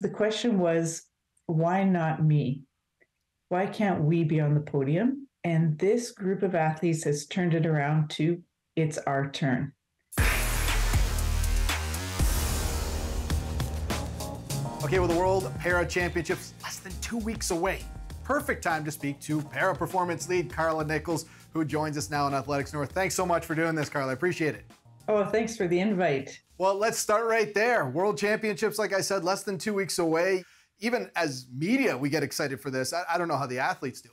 The question was, why not me? Why can't we be on the podium? And this group of athletes has turned it around to it's our turn. Okay, well, the World Para Championships less than two weeks away. Perfect time to speak to para performance lead Carla Nicholls, who joins us now on Athletics North. Thanks so much for doing this, Carla. I appreciate it. Oh, thanks for the invite. Well, let's start right there. World Championships, like I said, less than two weeks away. Even as media, we get excited for this. I, I don't know how the athletes do.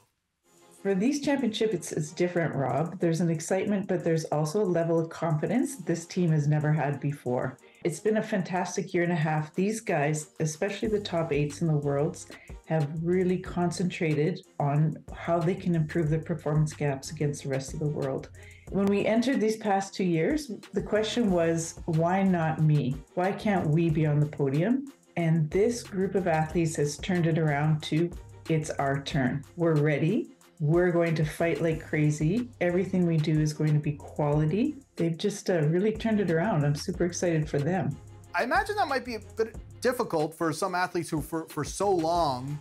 For these championships, it's, it's different, Rob. There's an excitement, but there's also a level of confidence this team has never had before. It's been a fantastic year and a half. These guys, especially the top eights in the worlds, have really concentrated on how they can improve their performance gaps against the rest of the world. When we entered these past two years, the question was, why not me? Why can't we be on the podium? And this group of athletes has turned it around to it's our turn. We're ready. We're going to fight like crazy. Everything we do is going to be quality. They've just uh, really turned it around. I'm super excited for them. I imagine that might be a bit difficult for some athletes who, for, for so long,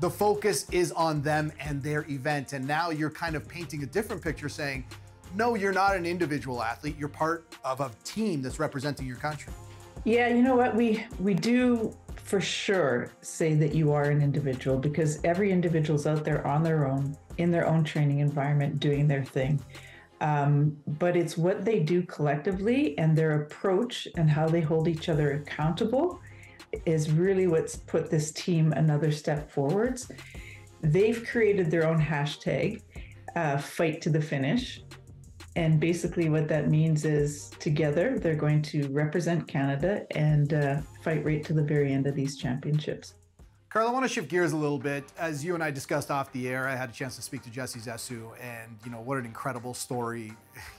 the focus is on them and their event. And now you're kind of painting a different picture saying, no, you're not an individual athlete. You're part of a team that's representing your country. Yeah, you know what? We we do for sure say that you are an individual because every individual's out there on their own in their own training environment doing their thing. Um, but it's what they do collectively and their approach and how they hold each other accountable is really what's put this team another step forwards. They've created their own hashtag, uh, fight to the finish. And basically, what that means is together they're going to represent Canada and uh, fight right to the very end of these championships. Carl, I want to shift gears a little bit. As you and I discussed off the air, I had a chance to speak to Jesse Zesseu, and you know what an incredible story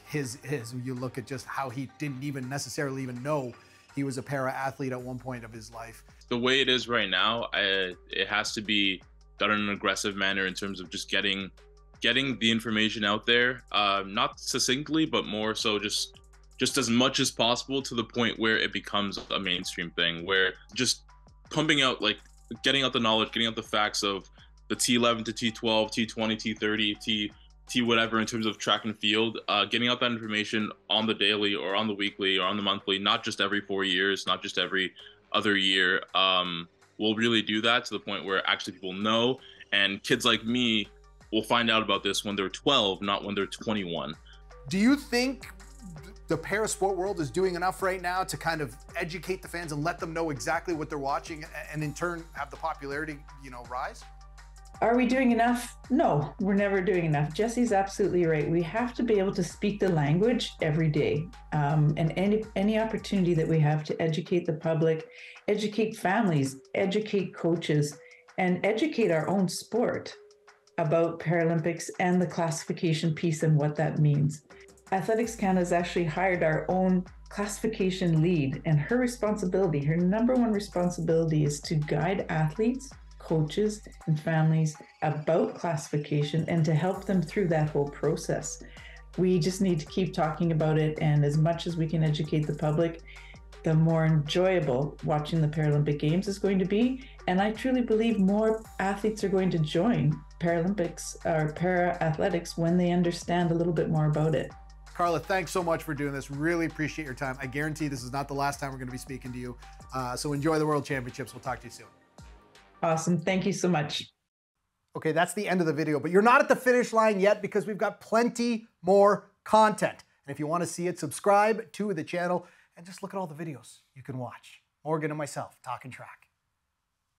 his is. You look at just how he didn't even necessarily even know he was a para athlete at one point of his life. The way it is right now, I, it has to be done in an aggressive manner in terms of just getting getting the information out there, uh, not succinctly, but more so just just as much as possible to the point where it becomes a mainstream thing, where just pumping out like getting out the knowledge, getting out the facts of the T11 to T12, T20, T30, T T whatever in terms of track and field, uh, getting out that information on the daily or on the weekly or on the monthly, not just every four years, not just every other year, um, will really do that to the point where actually people know. And kids like me will find out about this when they're 12, not when they're 21. Do you think the para sport world is doing enough right now to kind of educate the fans and let them know exactly what they're watching and in turn have the popularity, you know, rise? Are we doing enough? No, we're never doing enough. Jesse's absolutely right. We have to be able to speak the language every day. Um, and any, any opportunity that we have to educate the public, educate families, educate coaches, and educate our own sport about Paralympics and the classification piece and what that means. Athletics Canada has actually hired our own classification lead, and her responsibility, her number one responsibility, is to guide athletes, coaches, and families about classification and to help them through that whole process. We just need to keep talking about it, and as much as we can educate the public, the more enjoyable watching the Paralympic Games is going to be. And I truly believe more athletes are going to join Paralympics or para athletics when they understand a little bit more about it. Carla, thanks so much for doing this. Really appreciate your time. I guarantee this is not the last time we're going to be speaking to you. Uh, so enjoy the World Championships. We'll talk to you soon. Awesome. Thank you so much. Okay, that's the end of the video, but you're not at the finish line yet because we've got plenty more content. And if you want to see it, subscribe to the channel and just look at all the videos you can watch. Morgan and myself, talking track.